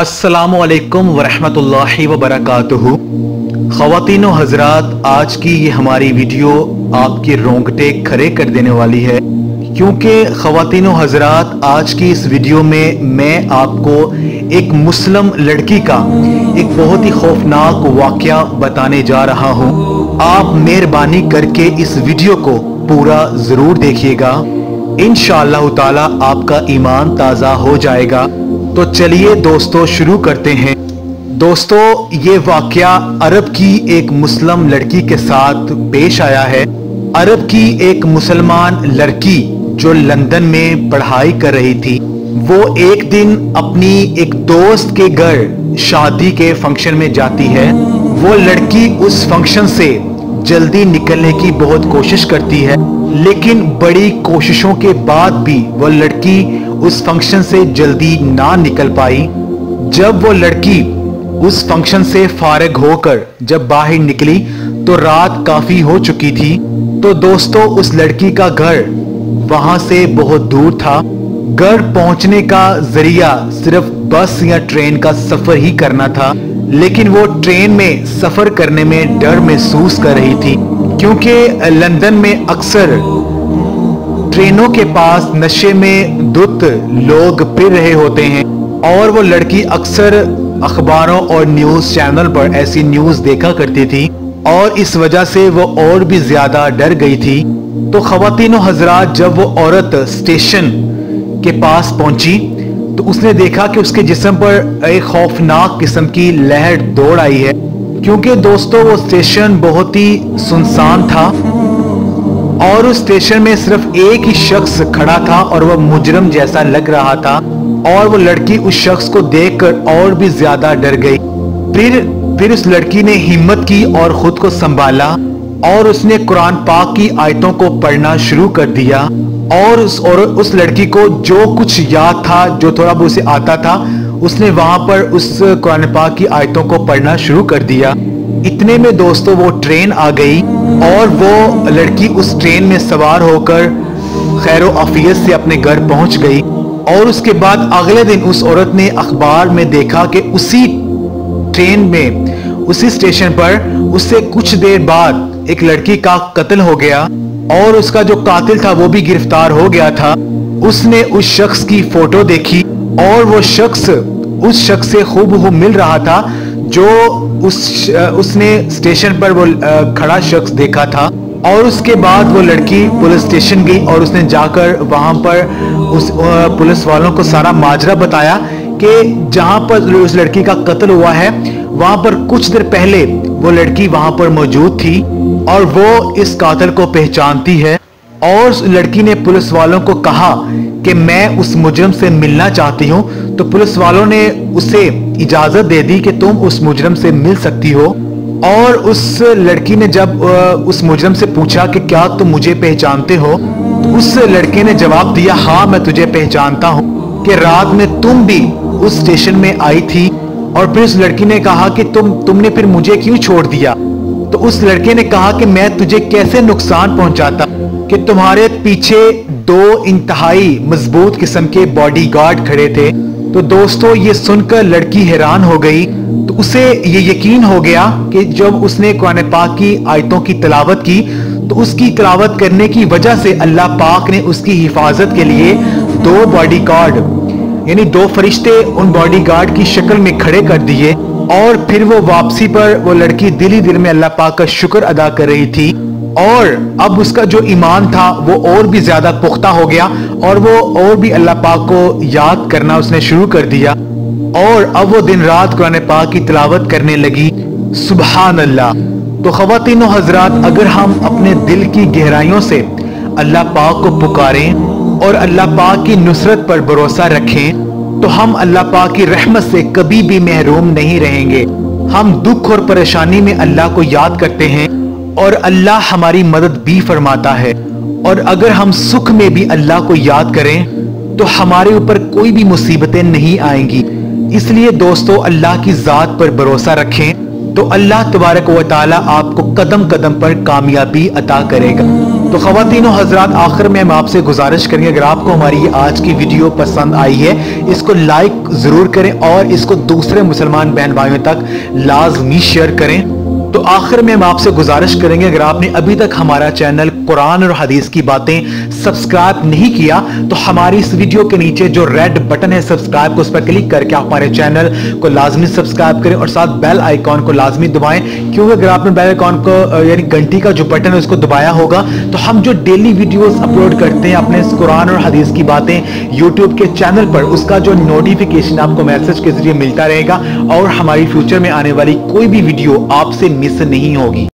السلام علیکم ورحمۃ اللہ وبرکاتہ۔ خواتین و حضرات، آج کی یہ ہماری ویڈیو آپ کے رونگٹے کھڑے کر دینے والی ہے۔ کیونکہ خواتین و حضرات، آج کی اس ویڈیو میں میں آپ کو ایک مسلم لڑکی کا ایک بہت ہی خوفناک واقعہ بتانے جا رہا ہوں۔ آپ مہربانی کر کے اس ویڈیو کو پورا ضرور دیکھیے گا۔ انشاءاللہ تعالی آپ کا ایمان تازہ ہو جائے گا۔ تو چلیے دوستو، شروع کرتے ہیں۔ دوستو، یہ واقعہ عرب کی ایک مسلم لڑکی کے ساتھ پیش آیا ہے۔ عرب کی ایک مسلمان لڑکی جو لندن میں پڑھائی کر رہی تھی۔ وہ ایک دن اپنی ایک دوست کے گھر شادی کے فنکشن میں جاتی ہے۔ وہ لڑکی اس فنکشن سے جلدی نکلنے کی بہت کوشش کرتی ہے، لیکن بڑی کوششوں کے بعد بھی وہ لڑکی اس فنکشن سے جلدی نہ نکل پائی۔ جب وہ لڑکی اس فنکشن سے فارغ ہو کر جب باہر نکلی تو رات کافی ہو چکی تھی۔ تو دوستو، اس لڑکی کا گھر وہاں سے بہت دور تھا۔ گھر پہنچنے کا ذریعہ صرف بس یا ٹرین کا سفر ہی کرنا تھا۔ لیکن وہ ٹرین میں سفر کرنے میں ڈر محسوس کر رہی تھی، کیونکہ لندن میں اکثر ٹرینوں کے پاس نشے میں دت لوگ پھر رہے ہوتے ہیں۔ اور وہ لڑکی اکثر اخباروں اور نیوز چینل پر ایسی نیوز دیکھا کرتی تھی، اور اس وجہ سے وہ اور بھی زیادہ ڈر گئی تھی۔ تو خواتین و حضرات جب وہ عورت سٹیشن کے پاس پہنچی تو اس نے دیکھا کہ اس کے جسم پر ایک خوفناک قسم کی لہر دوڑ آئی ہے۔ کیونکہ دوستو، وہ سٹیشن بہت ہی سنسان تھا اور اس سٹیشن میں صرف ایک ہی شخص کھڑا تھا اور وہ مجرم جیسا لگ رہا تھا اور وہ لڑکی اس شخص کو دیکھ کر اور بھی زیادہ ڈر گئی۔ پھر پھر اس لڑکی نے ہمت کی اور خود کو سنبھالا اور اس نے قرآن پاک کی آیتوں کو پڑھنا شروع کر دیا۔ اور اس اور اس لڑکی کو جو کچھ یاد تھا، جو تھوڑا بہت اسے آتا تھا، اس نے وہاں پر اس قرآن پاک کی آیتوں کو پڑھنا شروع کر دیا۔ اتنے میں دوستو، وہ ٹرین آ گئی اور وہ لڑکی اس ٹرین میں سوار ہو کر خیر و عفیت سے اپنے گھر پہنچ گئی۔ اور اس کے بعد اگلے دن اس عورت نے اخبار میں دیکھا کہ اسی ٹرین میں، اسی سٹیشن پر اس سے کچھ دیر بعد ایک لڑکی کا قتل ہو گیا۔ اور اس کا جو قاتل تھا وہ بھی گرفتار ہو گیا تھا۔ اس نے اس شخص کی فوٹو دیکھی اور وہ شخص اس شخص سے خوب ہو مل رہا تھا جو اس اس نے سٹیشن پر وہ کھڑا شخص دیکھا تھا۔ اور اس کے بعد وہ لڑکی پولیس سٹیشن گئی اور اس نے جا کر وہاں پر اس پولیس والوں کو سارا ماجرہ بتایا۔ کہ جہاں پر اس لڑکی کا قتل ہوا ہے، وہاں پر کچھ دیر پہلے وہ لڑکی وہاں پر موجود تھی اور وہ اس قاتل کو پہچانتی ہے۔ اور اس لڑکی نے پولیس والوں کو کہا کہ میں اس مجرم سے ملنا چاہتی ہوں، تو پولیس والوں نے اسے اجازت دے دی کہ تم اس مجرم سے مل سکتی ہو۔ اور اس لڑکی نے جب اس مجرم سے پوچھا کہ کیا تم مجھے پہچانتے ہو، تو اس لڑکے نے جواب دیا ہاں میں تجھے پہچانتا ہوں۔ کہ رات میں تم بھی اس سٹیشن میں آئی تھی اور پھر اس لڑکی نے کہا کہ تم تم نے پھر مجھے کیوں چھوڑ دیا؟ تو اس لڑکے نے کہا کہ میں تجھے کیسے نقصان پہنچاتا؟ کہ تمہارے پیچھے دو انتہائی مضبوط قسم کے باڈی گارڈ کھڑے تھے۔ تو دوستو، یہ سن کر لڑکی حیران ہو گئی۔ تو اسے یہ یقین ہو گیا کہ جب اس نے قرآن پاک کی آیتوں کی تلاوت کی، تو اس کی تلاوت کرنے کی وجہ سے اللہ پاک نے اس کی حفاظت کے لیے دو باڈی گارڈ یعنی دو فرشتے ان باڈی گارڈ کی شکل میں کھڑے کر دیے اور پھر وہ واپسی پر وہ لڑکی دل ہی دل میں اللہ پاک کا شکر ادا کر رہی تھی اور اب اس کا جو ایمان تھا وہ اور بھی زیادہ پختہ ہو گیا اور وہ اور بھی اللہ پاک کو یاد کرنا اس نے شروع کر دیا اور اب وہ دن رات قرآن پاک کی تلاوت کرنے لگی۔ سبحان اللہ۔ تو خواتین و حضرات، اگر ہم اپنے دل کی گہرائیوں سے اللہ پاک کو پکاریں اور اللہ پاک کی نصرت پر بھروسہ رکھیں تو ہم اللہ پاک کی رحمت سے کبھی بھی محروم نہیں رہیں گے۔ ہم دکھ اور پریشانی میں اللہ کو یاد کرتے ہیں اور اللہ ہماری مدد بھی فرماتا ہے۔ اور اگر ہم سکھ میں بھی اللہ کو یاد کریں تو ہمارے اوپر کوئی بھی مصیبتیں نہیں آئیں گی۔ اس لیے دوستو، اللہ کی ذات پر بھروسہ رکھیں تو اللہ تبارک و تعالی آپ کو قدم قدم پر کامیابی عطا کرے گا۔ تو خواتین و حضرات، آخر میں ہم آپ سے گزارش کریں گے، اگر آپ کو ہماری یہ آج کی ویڈیو پسند آئی ہے، اس کو لائک ضرور کریں اور اس کو دوسرے مسلمان بہن بھائیوں تک لازمی شیئر کریں۔ تو آخر میں ہم آپ سے گزارش کریں گے، اگر آپ نے ابھی تک ہمارا چینل قرآن اور حدیث کی باتیں سبسکرائب نہیں کیا، تو ہماری اس ویڈیو کے نیچے جو ریڈ بٹن ہے، سبسکرائب کو اس پر کلک کر کے آپ ہمارے چینل کو لازمی سبسکرائب کریں اور ساتھ بیل آئیکن کو لازمی دبائیں۔ کیونکہ اگر آپ نے بیل آئیکن کو یعنی گھنٹی کا جو بٹن ہے، اس کو دبایا ہوگا، تو ہم جو ڈیلی ویڈیوز اپلوڈ کرتے ہیں، اپنے اس قرآن اور حدیث کی باتیں یوٹیوب کے چینل پر، اس کا جو نوٹیفیکیشن آپ کو میسج کے ذریعے ملتا رہے گا، اور ہماری فیوچر میں آنے والی کوئی بھی ویڈیو آپ سے مس نہیں ہوگی۔